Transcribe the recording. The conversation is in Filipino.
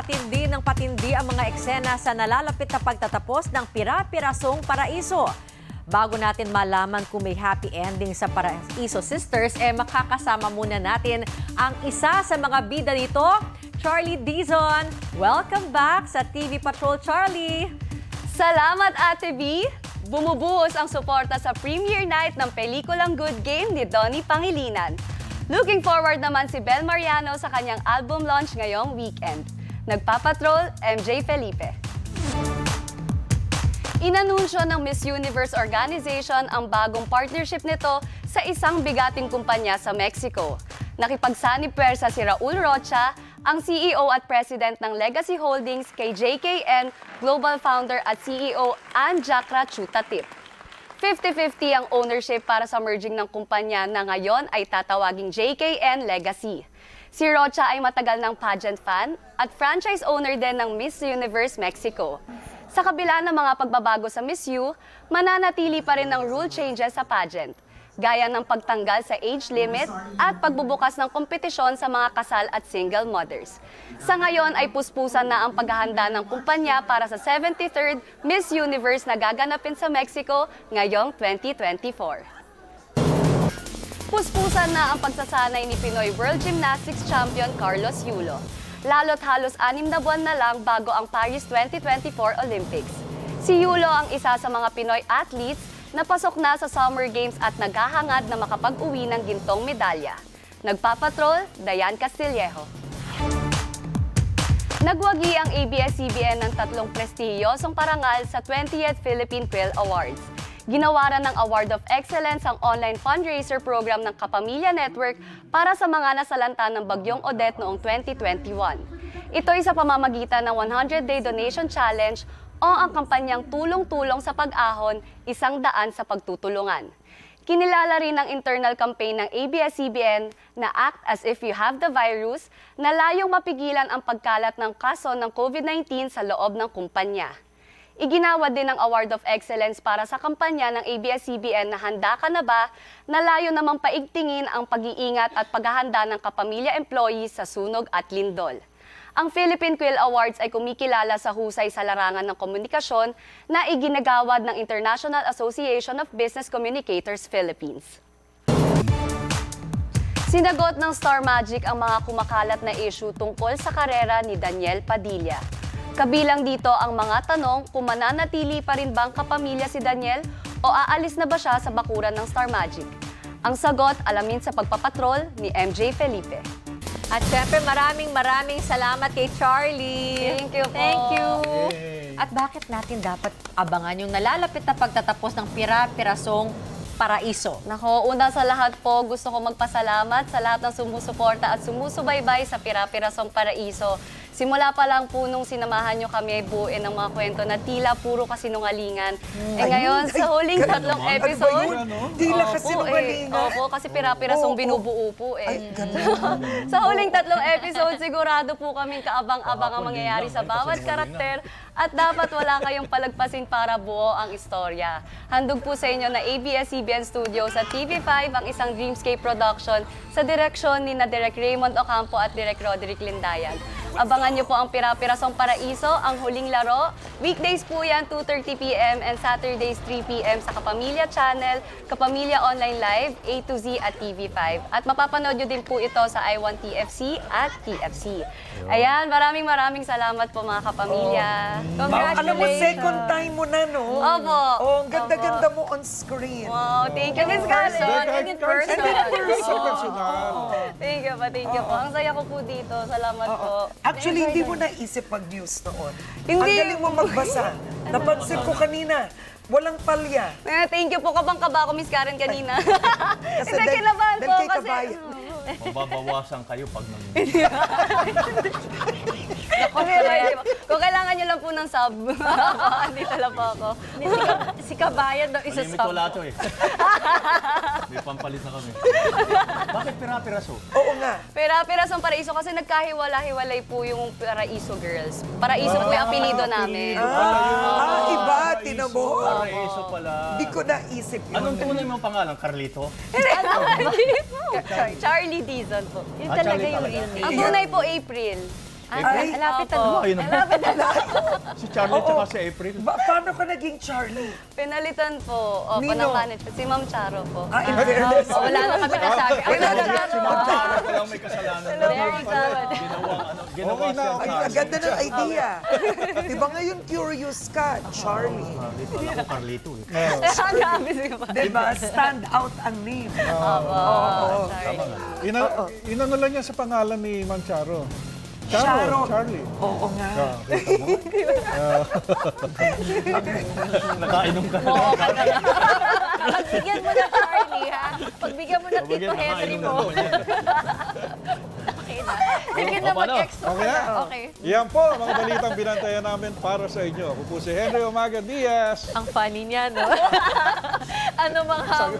patindi ng patindi ang mga eksena sa nalalapit na pagtatapos ng Pira-Pirasong Paraiso. Bago natin malaman kung may happy ending sa Paraiso Sisters, eh makakasama muna natin ang isa sa mga bida nito, Charlie Dizon. Welcome back sa TV Patrol, Charlie! Salamat, Ate B! Bumubuhos ang suporta sa premiere night ng pelikulang Good Game ni Donnie Pangilinan. Looking forward naman si Bel Mariano sa kanyang album launch ngayong weekend. Nagpapatrol, MJ Felipe. Inanunsyo ng Miss Universe Organization ang bagong partnership nito sa isang bigating kumpanya sa Mexico. Nakipagsanib pwersa si Raul Rocha, ang CEO at President ng Legacy Holdings kay JKN Global Founder at CEO Ann Jacra Chutatip. 50-50 ang ownership para sa merging ng kumpanya na ngayon ay tatawaging JKN Legacy. Si Rocha ay matagal ng pageant fan at franchise owner din ng Miss Universe Mexico. Sa kabila ng mga pagbabago sa Miss U, mananatili pa rin ang rule changes sa pageant gaya ng pagtanggal sa age limit at pagbubukas ng kompetisyon sa mga kasal at single mothers. Sa ngayon ay puspusan na ang paghahanda ng kumpanya para sa 73rd Miss Universe na gaganapin sa Mexico ngayong 2024. Puspusan na ang pagsasanay ni Pinoy World Gymnastics Champion Carlos Yulo. Lalo't halos anim na buwan na lang bago ang Paris 2024 Olympics. Si Yulo ang isa sa mga Pinoy athletes napasok na sa Summer Games at naghahangad na makapag-uwi ng gintong medalya. Nagpapatrol, Dayan Castillejo. Nagwagi ang ABS-CBN ng tatlong prestihiyosong parangal sa 20th Philippine Quill Awards. Ginawaran ng Award of Excellence ang online fundraiser program ng Kapamilya Network para sa mga nasalanta ng Bagyong Odette noong 2021. Ito ay sa pamamagitan ng 100-day donation challenge o ang kampanyang tulong-tulong sa pag-ahon, isang daan sa pagtutulungan. Kinilala rin ang internal campaign ng ABS-CBN na Act as if you have the virus na layong mapigilan ang pagkalat ng kaso ng COVID-19 sa loob ng kumpanya. Iginawa din ang Award of Excellence para sa kampanya ng ABS-CBN na Handa Ka Na Ba na layo namang paigtingin ang pag-iingat at paghahanda ng kapamilya employees sa sunog at lindol. Ang Philippine Quill Awards ay kumikilala sa husay sa larangan ng komunikasyon na iginagawad ng International Association of Business Communicators Philippines. Sinagot ng Star Magic ang mga kumakalat na issue tungkol sa karera ni Daniel Padilla. Kabilang dito ang mga tanong kung mananatili pa rin bang kapamilya si Daniel o aalis na ba siya sa bakuran ng Star Magic. Ang sagot alamin sa pagpapatrol ni MJ Felipe. At syempre, maraming maraming salamat kay Charlie. Thank you po. Thank you. At bakit natin dapat abangan yung nalalapit na pagtatapos ng pira-pirasong paraiso? Nako, una sa lahat po, gusto ko magpasalamat sa lahat ng sumusuporta at sumusubaybay sa Pira-Pirasong Paraiso. Simula pa lang po nung sinamahan nyo kami buuin ng mga kwento na tila puro kasinungalingan. Eh ngayon, sa huling tatlong naman. episode... Ano ba yun, ano? Tila Opo, kasinungalingan? Eh, opo, kasi Pira-Pirasong binubuo po eh. Ay, sa huling tatlong episode, sigurado po kaming kaabang-abang ang mangyayari sa bawat karakter at dapat wala kayong palagpasin para buo ang istorya. Handog po sa inyo na ABS-CBN Studios sa TV5 ang isang Dreamscape production sa direksyon ni na Direk Raymond Ocampo at Direk Roderick Lindayan. Abangan niyo po ang Pira-Pirasong Paraiso, ang huling laro. Weekdays po yan, 2.30pm and Saturdays, 3pm sa Kapamilya Channel, Kapamilya Online Live, A to Z at TV5. At mapapanood nyo din po ito sa I1 TFC at TFC. Ayan, maraming maraming salamat po mga kapamilya. Ma'am, alam mo, second time mo na, no? Opo. Oh, ang ganda-ganda mo on screen. Wow, thank you, Miss Karen. and in person. And in person. Personal. Thank you pa, thank you po. Ang saya ko po dito. Salamat po. Actually, hindi mo naisip mag-news noon. Hindi. Ang galing mo magbasa. Napansin ko kanina, walang palya. Eh, thank you po. Kabang-kaba ako, Miss Karen, kanina. Kasi dahil- dahil po kasi... kabayan. Mababawasan kayo pag nang... Kung kailangan nyo lang po ng sub, andito lang po ako. Si, Ka- si Kabayan daw isa Malimit sa... wala to eh. May pampalit na kami. Bakit pira-piraso? Oo nga. Pera-perasong paraiso kasi nagkahiwala-hiwalay po yung Paraiso Girls. Paraiso may apelido namin. Ah, iba, tinan mo. Paraiso pala. Hindi ko naisip yun. Anong tunay mong pangalan? Carlito? Hindi po. Charlie Dizon po. Yun Ah, talaga Charlie yung talaga. real name. Ang tunay po April. Ay, Malapit na. Opo. Ayun na. Si Charlie tsaka si April. ba, paano ka naging Charlie? Pinalitan po. Opo, Nino? manager. Si Ma'am Charo po. Ah, in fairness. Oh, wala na kami nasabi. Ay, Si nagkakaroon. Ma'am Charo pa lang may kasalanan. Very good. Ginawa, ano, ginawa Okay na, siya okay Ay, sa ang ganda ng idea. Diba ngayon curious ka, Charlie? Carlito. Alam ko Carlito eh. Ang grabe si Ma'am. Diba? Stand out ang name. Opo. Sorry. Ina, inano lang niya sa pangalan ni Ma'am Charo. Charo. Charlie. Oo nga. Nakainom ka na. Oo, ka na. Pagbigyan mo na Charlie, ha? Pagbigyan mo na Tito Henry mo. Sige na, mag-extra Okay ka na? Okay. Yan po, ang mga balitang binantayan namin para sa inyo. Ako po si Henry Umaga Diaz. Ang funny niya, no? ano mga